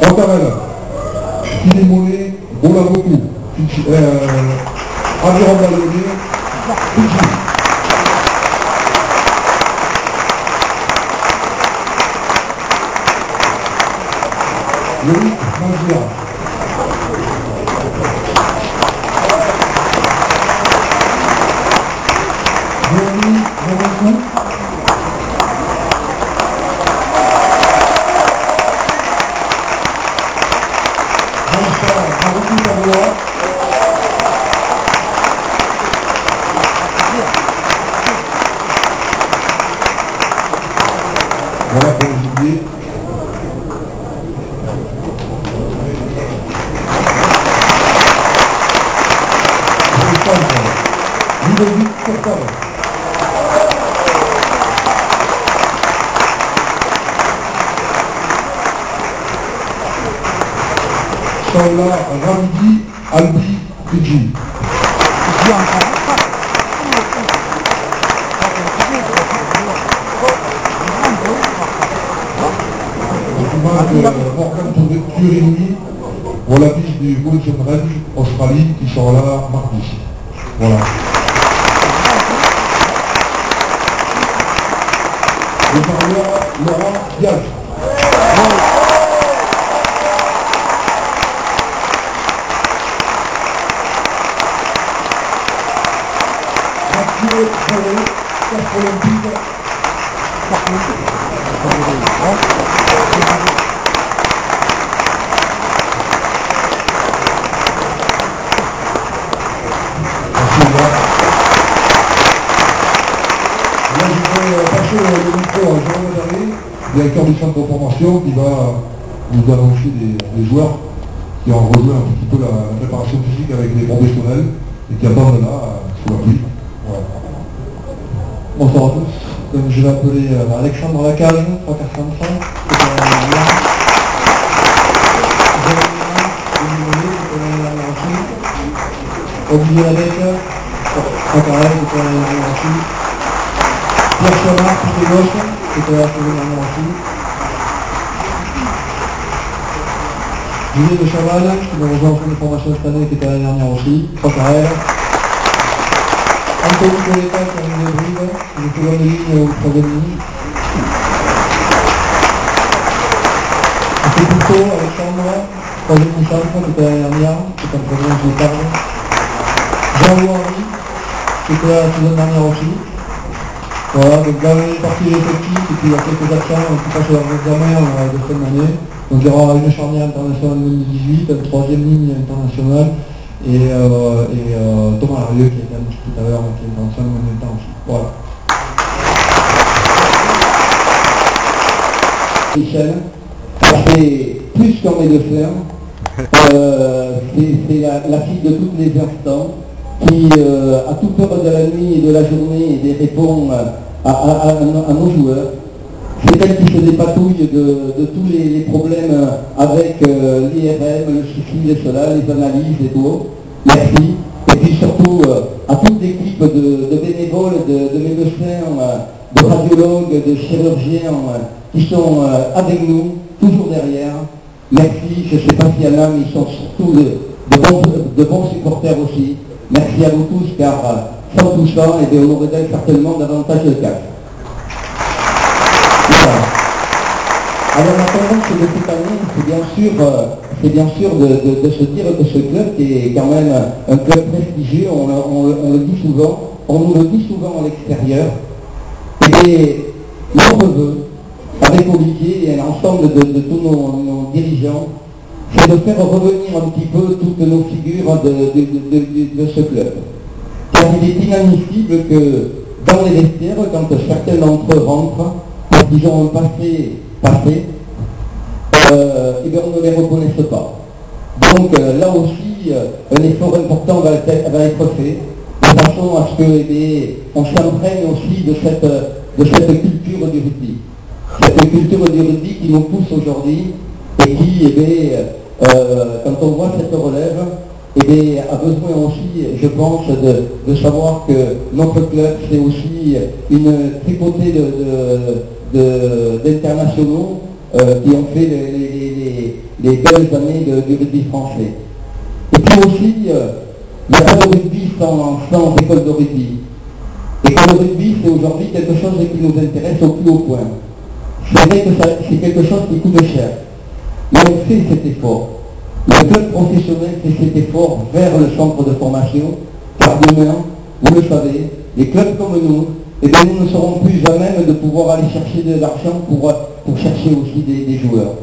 Bantarel, Philippe Bola beaucoup, euh, Environ Ballonné, Fidji. Loïc Mazia. Shaula Ramdi Albi pour la piste du Golden Range Australie qui sont là mardi. Voilà. Le parieur Laurent Diaz. Mathieu Boré, Castre Olympique. Merci, Laurent. Là, je vais euh, passer euh, le micro à Jérôme Daré, directeur du centre de formation, qui va nous annoncer des, des joueurs qui ont rejoint un petit peu la, la préparation physique avec les professionnels et qui attendent là, euh, sous la pluie. Bonsoir à tous. Je vais appeler euh, Alexandre Lacage, 345. qui est un lien. Jérémy Lin, Denis Mollet, qui est un lien aussi. Olivier Lavec, 340, qui est un lien aussi. Pierre Chavard, gauche, qui est un lien aussi. Julien de Chaval, qui nous rejoint en fin de formation cette année, qui était l'année dernière aussi, 340. Anthony Coletta est toujours de ligne au. C'est plutôt Alexandre, qui était l'année dernière, qui est un premier je parle. Jean-Louis Henry, la saison dernière aussi. Voilà, donc dans les parties effectifs, et puis il y a quelques absents qui passent leur examen euh, de fin d'année. Donc il y aura une charnière internationale 2018, une troisième ligne internationale, et, euh, euh, Thomas Larieux qui était peu tout à l'heure, qui est dans 5 en même temps aussi. Voilà. Michel, fait plus qu'un est de faire. Euh, c'est c'est la, fille de tous les instants qui, à toute heure de la nuit et de la journée, répond à nos joueurs. C'est elle qui se dépatouille de, tous les, problèmes avec euh, l'IRM, le chiffre, cela, les analyses et tout. Merci. Et puis surtout euh, à toute l'équipe de, bénévoles, de, de médecins, euh, de radiologues, de chirurgiens euh, qui sont euh, avec nous, toujours derrière. Merci. Je ne sais pas s'il y en a, mais ils sont surtout de, bons, supporters aussi. Merci à vous tous, car euh, sans tout ça, eh bien, on aurait certainement davantage de cash. Voilà. Alors la tendance de cette année, c'est bien sûr, euh, bien sûr de, se dire que ce club qui est quand même un club prestigieux, on, le- dit souvent, on nous le dit souvent à l'extérieur, et notre vœu, avec Olivier et l'ensemble de, de tous nos, dirigeants, c'est de faire revenir un petit peu toutes nos figures de, ce club. Car il est inadmissible que dans les vestiaires, quand certains d'entre eux rentrent, parce qu'ils ont un passé passé, bien, on ne les reconnaisse pas. Donc euh, là aussi, euh, un effort important va être, fait, de façon à ce que eh aussi de cette, culture du rugby. Cette culture du rugby qui nous pousse aujourd'hui et qui, eh euh, quand on voit cette relève, eh bien, a besoin aussi, je pense, de, de savoir que notre club, c'est aussi une tripotée de- de- de- d'internationaux euh, qui ont fait les, les- les- les belles années de- du rugby français. Et puis aussi, euh, il n'y a pas de rugby sans, sans école de rugby. Et que le rugby, c'est aujourd'hui quelque chose qui nous intéresse au plus haut point. C'est vrai que c'est quelque chose qui coûte cher. Mais on fait cet effort. Le club professionnel fait cet effort vers le centre de formation, car demain, vous le savez, les clubs comme nous, eh bien, nous ne serons plus à même de pouvoir aller chercher de l'argent pour, pour chercher aussi des, des joueurs.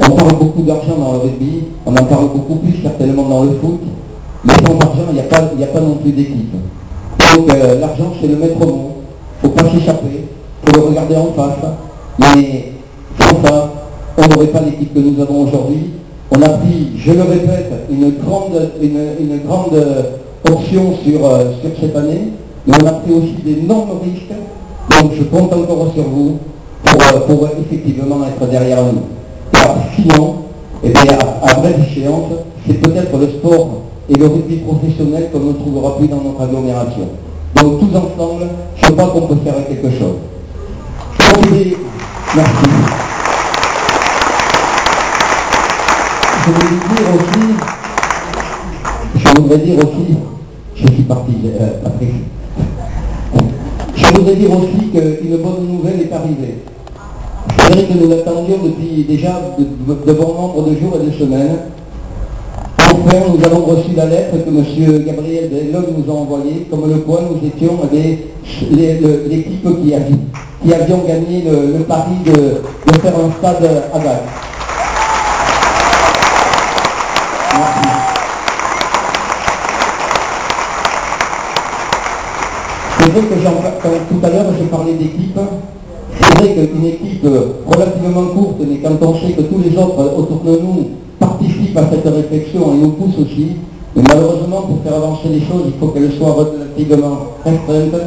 On parle beaucoup d'argent dans le rugby, on en parle beaucoup plus certainement dans le foot, mais sans argent, il n'y a, pas- a pas non plus d'équipe. Donc euh, l'argent, c'est le maître mot. Il ne faut pas s'échapper, il faut le regarder en face. Mais sans ça, on n'aurait pas l'équipe que nous avons aujourd'hui. On a pris, je le répète, une grande, une, euh, option sur, euh, sur cette année, mais on a pris aussi d'énormes risques. Donc je compte encore sur vous pour, euh, pour effectivement être derrière nous. Car sinon, eh bien, à, à vraie échéance, c'est peut-être le sport et le rugby professionnel qu'on ne trouvera plus dans notre agglomération. Donc tous ensemble, je crois qu'on peut faire quelque chose. Merci. Je voudrais dire aussi, je je suis parti, euh. Je voudrais dire aussi qu'une bonne nouvelle est arrivée. C'est vrai que nous l'attendions depuis déjà de, de- bon nombre de jours et de semaines. Enfin, nous avons reçu la lettre que M. Gabriel Delhomme nous a envoyée, comme le quoi nous étions l'équipe qui, qui avions gagné le, pari de, faire un stade à Dax. Merci. C'est vrai que quand tout à l'heure j'ai parlé d'équipe, c'est vrai qu'une équipe relativement courte, mais quand on sait que tous les autres autour de nous participent à cette réflexion et nous poussent aussi, mais malheureusement pour faire avancer les choses, il faut qu'elles soient relativement restreintes.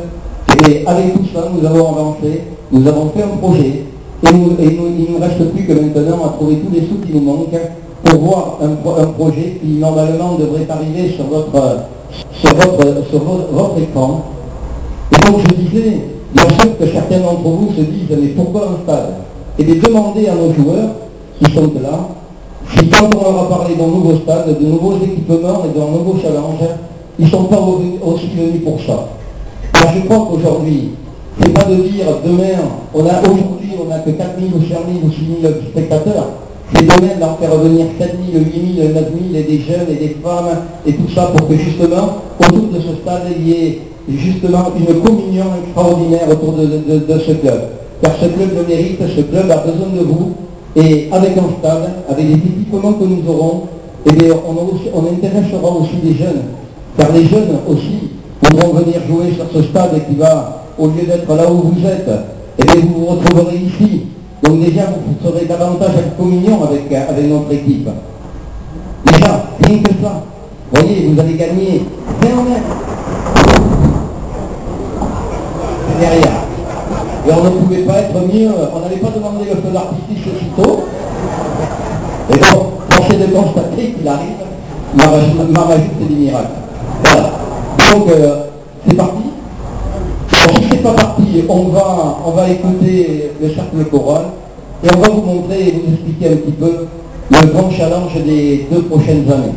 Et avec tout ça, nous avons avancé, nous avons fait un projet, et, il ne nous reste plus que maintenant à trouver tous les sous qui nous manquent pour voir un, pro- un projet qui normalement devrait arriver sur votre écran. Et donc je disais, bien sûr que certains d'entre vous se disent, mais pourquoi un stade? Et de demander à nos joueurs qui sont là, si quand on leur a parlé d'un nouveau stade, de nouveaux équipements et d'un nouveau challenge, ils ne sont pas au- aussi venus pour ça. Alors je crois qu'aujourd'hui, c'est pas de dire demain, on a aujourd'hui on n'a que 4 000 ou 5 000 ou 6 000 spectateurs, c'est demain d'en faire venir 7 000, 8 000, 9 000 et des jeunes et des femmes et tout ça pour que justement autour de ce stade il y ait justement une communion extraordinaire autour de, ce club. Car ce club le mérite, ce club a besoin de vous et avec un stade, avec les équipements que nous aurons, eh bien, on, intéressera aussi les jeunes. Car les jeunes aussi voudront venir jouer sur ce stade qui va, au lieu d'être là où vous êtes, eh bien, vous vous retrouverez ici. Donc déjà, vous serez davantage en communion avec, avec notre équipe. Déjà, rien que ça. Voyez, vous avez gagné 20 mètres. C'est. Et on ne pouvait pas être mieux, on n'avait pas demandé le feu d'artifice aussitôt. Et donc, forcé de constater qu'il arrive, m'a m'a rajouté des miracles. Voilà. Donc, euh, c'est parti. Bon, si c'est pas parti, on va, on va écouter le cercle choral et on va vous montrer et vous expliquer un petit peu le grand challenge des deux prochaines années.